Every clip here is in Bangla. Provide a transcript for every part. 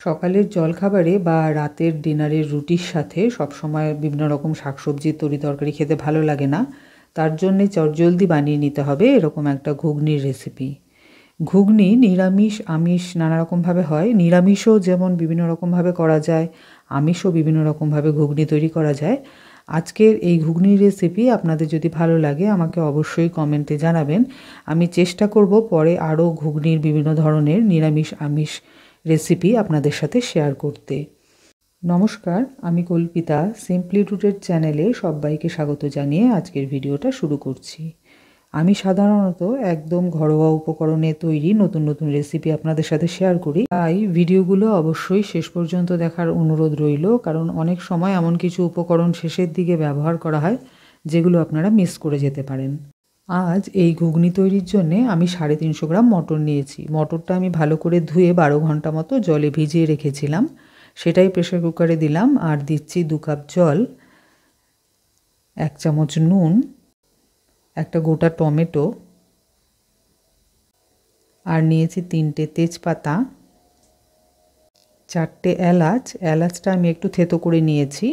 সকালের জলখাবারে বা রাতের ডিনারের রুটির সাথে সবসময় বিভিন্ন রকম শাকসবজির তরি তরকারি খেতে ভালো লাগে না। তার জন্যে চটজলদি বানিয়ে নিতে হবে এরকম একটা ঘুগনির রেসিপি ঘুগনি, নিরামিষ, আমিষ নানা রকমভাবে হয়। নিরামিষও যেমন বিভিন্ন রকমভাবে করা যায়, আমিষও বিভিন্ন রকমভাবে ঘুগনি তৈরি করা যায়। আজকের এই ঘুগনির রেসিপি আপনাদের যদি ভালো লাগে আমাকে অবশ্যই কমেন্টে জানাবেন। আমি চেষ্টা করব পরে আরও ঘুগনির বিভিন্ন ধরনের নিরামিষ, আমিষ রেসিপি আপনাদের সাথে শেয়ার করতে। নমস্কার, আমি কল্পিতা সিম্পলি রুটের চ্যানেলে সবাইকে স্বাগত জানিয়ে আজকের ভিডিওটা শুরু করছি। আমি সাধারণত একদম ঘরোয়া উপকরণে তৈরি নতুন নতুন রেসিপি আপনাদের সাথে শেয়ার করি। তাই ভিডিওগুলো অবশ্যই শেষ পর্যন্ত দেখার অনুরোধ রইল, কারণ অনেক সময় এমন কিছু উপকরণ শেষের দিকে ব্যবহার করা হয়, যেগুলো আপনারা মিস করে যেতে পারেন। আজ এই ঘুগনি তৈরির জন্য আমি সাড়ে তিনশো গ্রাম মটর নিয়েছি। মটরটা আমি ভালো করে ধুয়ে বারো ঘণ্টা মতো জলে ভিজিয়ে রেখেছিলাম। সেটাই প্রেশার কুকারে দিলাম আর দিচ্ছি দু কাপ জল, এক চামচ নুন, একটা গোটা টমেটো আর নিয়েছি তিনটে তেজপাতা, চারটে এলাচ। এলাচটা আমি একটু থেতো করে নিয়েছি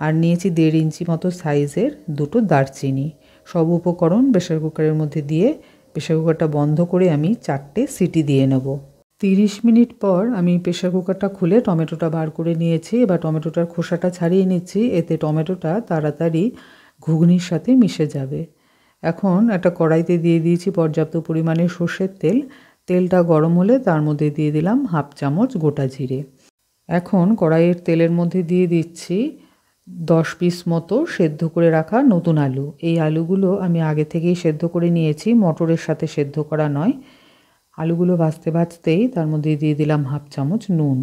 আর নিয়েছি দেড় ইঞ্চি মতো সাইজের দুটো দারচিনি। সব উপকরণ প্রেশার কুকারের মধ্যে দিয়ে প্রেশার কুকারটা বন্ধ করে আমি চারটে সিটি দিয়ে নেব। তিরিশ মিনিট পর আমি প্রেশার কুকারটা খুলে টমেটোটা বার করে নিয়েছি। এবার টমেটোটার খোসাটা ছাড়িয়ে নিচ্ছি। এতে টমেটোটা তাড়াতাড়ি ঘুগনির সাথে মিশে যাবে। এখন একটা কড়াইতে দিয়ে দিয়েছি পর্যাপ্ত পরিমাণে সর্ষের তেল। তেলটা গরম হলে তার মধ্যে দিয়ে দিলাম হাফ চামচ গোটা জিরে। এখন কড়াইয়ের তেলের মধ্যে দিয়ে দিচ্ছি দশ পিস মতো সেদ্ধ করে রাখা নতুন আলু। এই আলুগুলো আমি আগে থেকেই সেদ্ধ করে নিয়েছি, মটরের সাথে সেদ্ধ করা নয়। আলুগুলো ভাজতে ভাজতেই তার মধ্যে দিয়ে দিলাম হাফ চামচ নুন।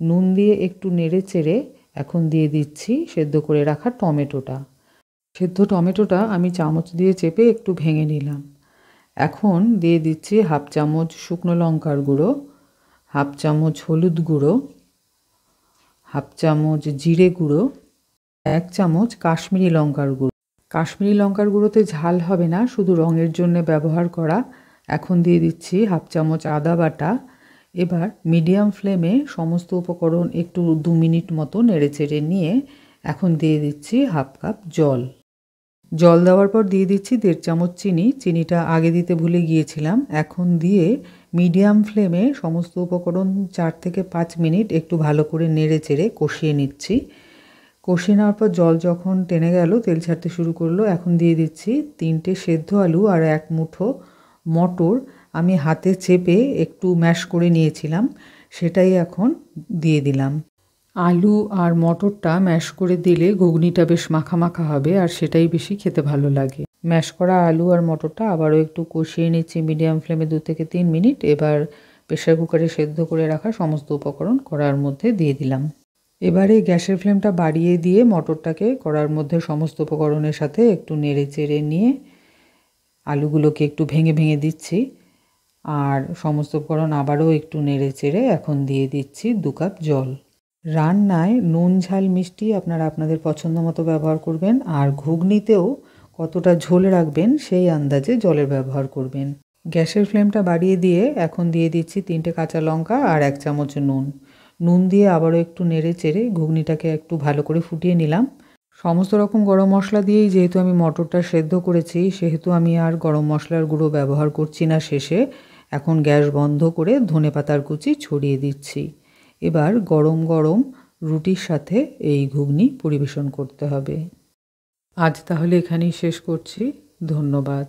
নুন দিয়ে একটু নেড়ে চেড়ে এখন দিয়ে দিচ্ছি সেদ্ধ করে রাখা টমেটোটা। সেদ্ধ টমেটোটা আমি চামচ দিয়ে চেপে একটু ভেঙে নিলাম। এখন দিয়ে দিচ্ছি হাফ চামচ শুকনো লঙ্কার গুঁড়ো, হাফ চামচ হলুদ গুঁড়ো, হাফ চামচ জিরে গুঁড়ো এক চামচ কাশ্মীরি লঙ্কার গুঁড়ো। কাশ্মীরি লঙ্কার গুঁড়োতে ঝাল হবে না, শুধু রঙের জন্য ব্যবহার করা। এখন দিয়ে দিচ্ছি হাফ চামচ আদা বাটা। এবার মিডিয়াম ফ্লেমে সমস্ত উপকরণ একটু দু মিনিট মতো নেড়ে চেড়ে নিয়ে এখন দিয়ে দিচ্ছি হাফ কাপ জল। জল দেওয়ার পর দিয়ে দিচ্ছি দেড় চামচ চিনি। চিনিটা আগে দিতে ভুলে গিয়েছিলাম। এখন দিয়ে মিডিয়াম ফ্লেমে সমস্ত উপকরণ চার থেকে পাঁচ মিনিট একটু ভালো করে নেড়ে চেড়ে কষিয়ে নিচ্ছি। কষিয়ে নেওয়ার পর জল যখন টেনে গেল, তেল ছাড়তে শুরু করল। এখন দিয়ে দিচ্ছি তিনটে সেদ্ধ আলু আর এক মুঠো মটর। আমি হাতে চেপে একটু ম্যাশ করে নিয়েছিলাম, সেটাই এখন দিয়ে দিলাম। আলু আর মটরটা ম্যাশ করে দিলে ঘুগনিটা বেশ মাখা মাখা হবে আর সেটাই বেশি খেতে ভালো লাগে। ম্যাশ করা আলু আর মটরটা আবারও একটু কষিয়ে নিচ্ছি মিডিয়াম ফ্লেমে দু থেকে তিন মিনিট। এবার প্রেশার কুকারে সেদ্ধ করে রাখা সমস্ত উপকরণ করার মধ্যে দিয়ে দিলাম। এবারে গ্যাসের ফ্লেমটা বাড়িয়ে দিয়ে মটরটাকে কড়ার মধ্যে সমস্ত উপকরণের সাথে একটু নেড়ে চেড়ে নিয়ে আলুগুলোকে একটু ভেঙে ভেঙে দিচ্ছি। আর সমস্ত উপকরণ আবারও একটু নেড়ে চেড়ে এখন দিয়ে দিচ্ছি দু কাপ জল। রান্নায় নুন, ঝাল, মিষ্টি আপনারা আপনাদের পছন্দ মতো ব্যবহার করবেন। আর ঘুগনিতেও কতটা ঝোল রাখবেন সেই আন্দাজে জলের ব্যবহার করবেন। গ্যাসের ফ্লেমটা বাড়িয়ে দিয়ে এখন দিয়ে দিচ্ছি তিনটে কাঁচা লঙ্কা আর এক চামচ নুন। নুন দিয়ে আবারও একটু নেড়ে চেড়ে ঘুগনিটাকে একটু ভালো করে ফুটিয়ে নিলাম। সমস্ত রকম গরম মশলা দিয়েই যেহেতু আমি মটরটা সেদ্ধ করেছি, সেহেতু আমি আর গরম মশলার গুঁড়ো ব্যবহার করছি না শেষে। এখন গ্যাস বন্ধ করে ধনে পাতার কুচি ছড়িয়ে দিচ্ছি। এবার গরম গরম রুটির সাথে এই ঘুগনি পরিবেশন করতে হবে। আজ তাহলে এখানেই শেষ করছি। ধন্যবাদ।